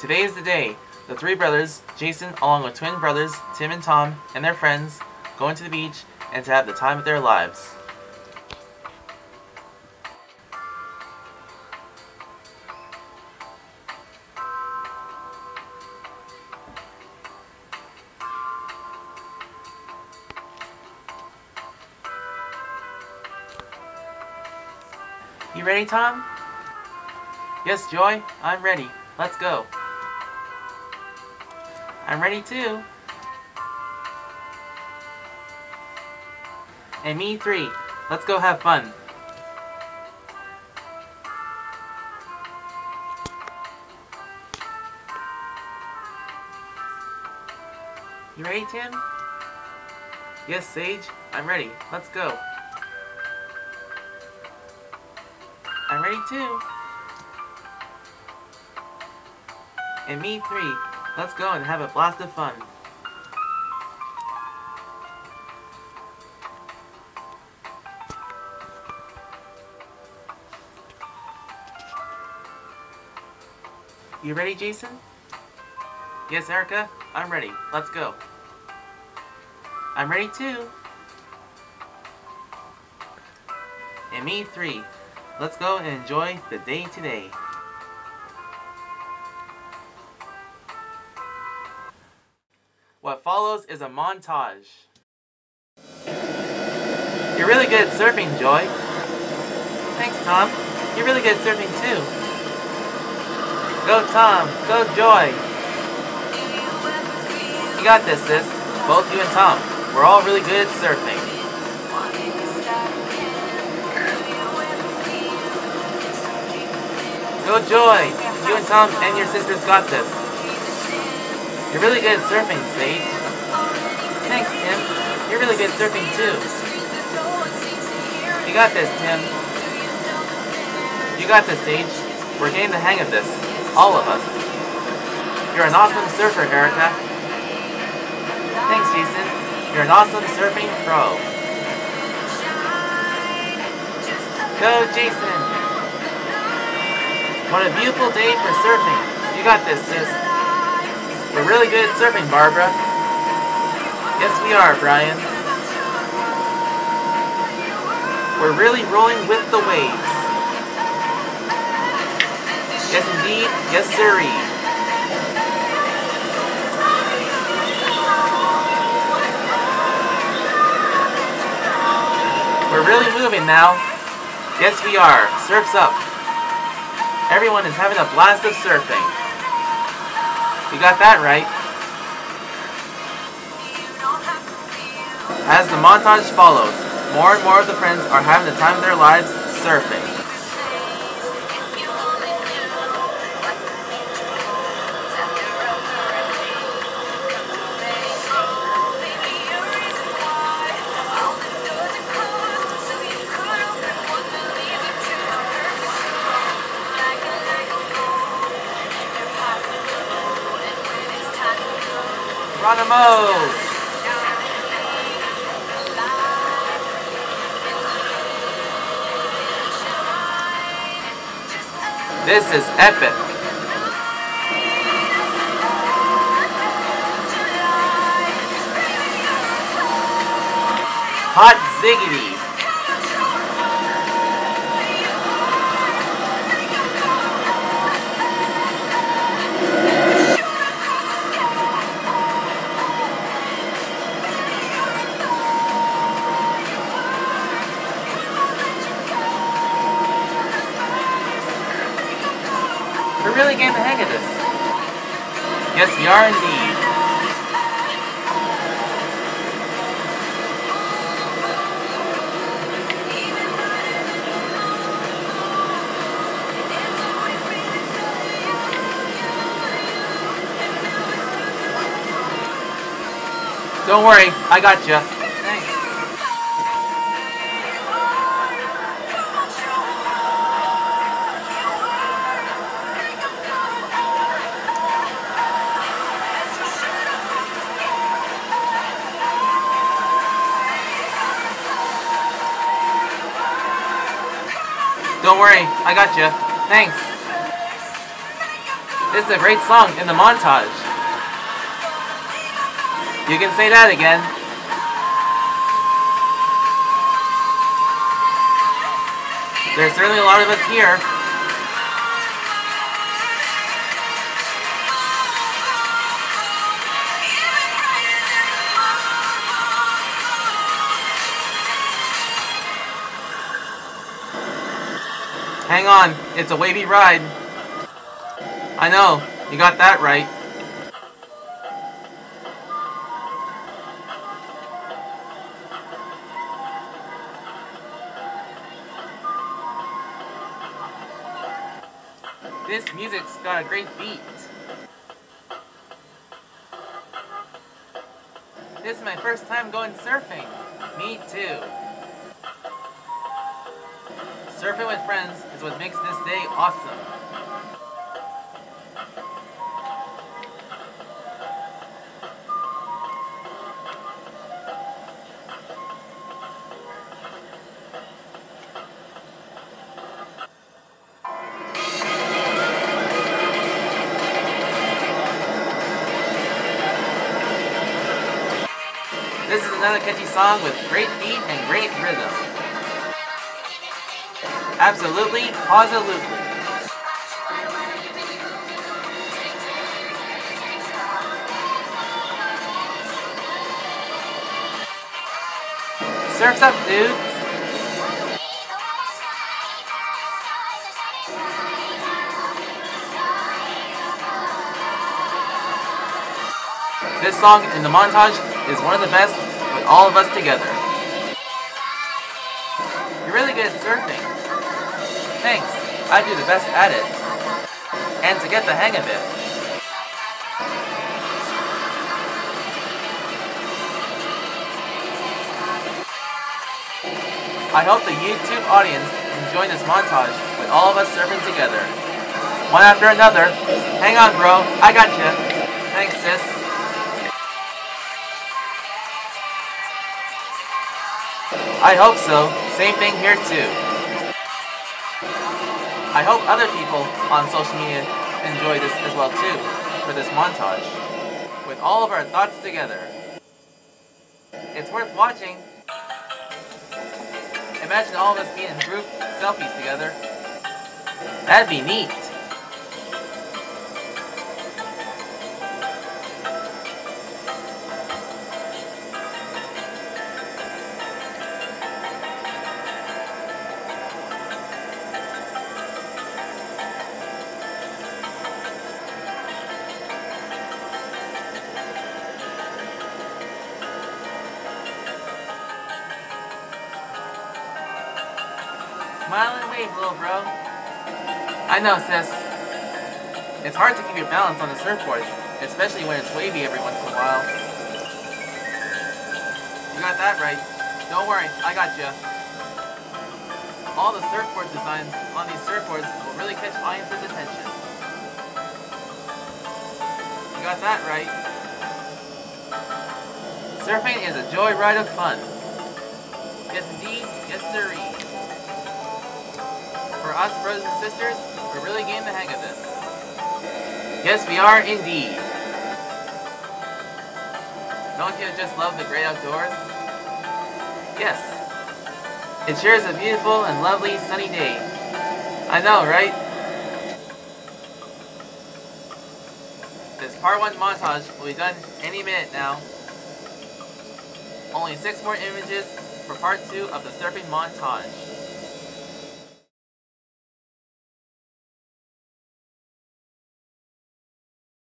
Today is the day. The three brothers, Jason along with twin brothers, Tim and Tom, and their friends, going to the beach and to have the time of their lives. You ready, Tom? Yes, Joy, I'm ready. Let's go. I'm ready too. And me three. Let's go have fun. You ready, Tim? Yes, Sage. I'm ready. Let's go. I'm ready too. And me three. Let's go and have a blast of fun. You ready, Jason? Yes, Erica? I'm ready. Let's go. I'm ready too. And me three. Let's go and enjoy the day today. What follows is a montage. You're really good at surfing, Joy. Thanks, Tom. You're really good at surfing too. Go, Tom. Go, Joy. You got this, sis. Both you and Tom. We're all really good at surfing. Go, Joy. You and Tom and your sisters got this. You're really good at surfing, Sage. Thanks, Tim. You're really good at surfing, too. You got this, Tim. You got this, Sage. We're getting the hang of this. All of us. You're an awesome surfer, Erica. Thanks, Jason. You're an awesome surfing pro. Go, Jason! What a beautiful day for surfing. You got this, sis. We're really good at surfing, Barbara. Yes, we are, Brian. We're really rolling with the waves. Yes, indeed. Yes, sirree. We're really moving now. Yes, we are. Surf's up. Everyone is having a blast of surfing. You got that right. As the montage follows, more and more of the friends are having the time of their lives surfing. This is epic. Hot ziggity. We're really getting the hang of this. Yes, we are indeed. Don't worry, I got you. Don't worry, I got you. Thanks. This is a great song in the montage. You can say that again. There's certainly a lot of us here. Hang on, it's a wavy ride. I know, you got that right. This music's got a great beat. This is my first time going surfing. Me too. Surfing with friends is what makes this day awesome. This is another catchy song with great beat and great rhythm. Absolutely, positively. Surf's up, dudes. This song in the montage is one of the best with all of us together. You're really good at surfing. Thanks, I do the best at it. And to get the hang of it. I hope the YouTube audience is enjoying this montage with all of us surfing together. One after another. Hang on, bro. I got you. Thanks, sis. I hope so. Same thing here too. I hope other people on social media enjoy this as well too, for this montage. With all of our thoughts together. It's worth watching. Imagine all of us being in group selfies together. That'd be neat. Smile and wave, little bro. I know, sis. It's hard to keep your balance on the surfboard, especially when it's wavy every once in a while. You got that right. Don't worry, I got you. All the surfboard designs on these surfboards will really catch audience's attention. You got that right. Surfing is a joyride of fun. Yes, indeed. Yes, sirree. For us brothers and sisters, we're really getting the hang of this. Yes, we are indeed. Don't you just love the great outdoors? Yes. It sure is a beautiful and lovely sunny day. I know, right? This part 1 montage will be done any minute now. Only 6 more images for part 2 of the surfing montage.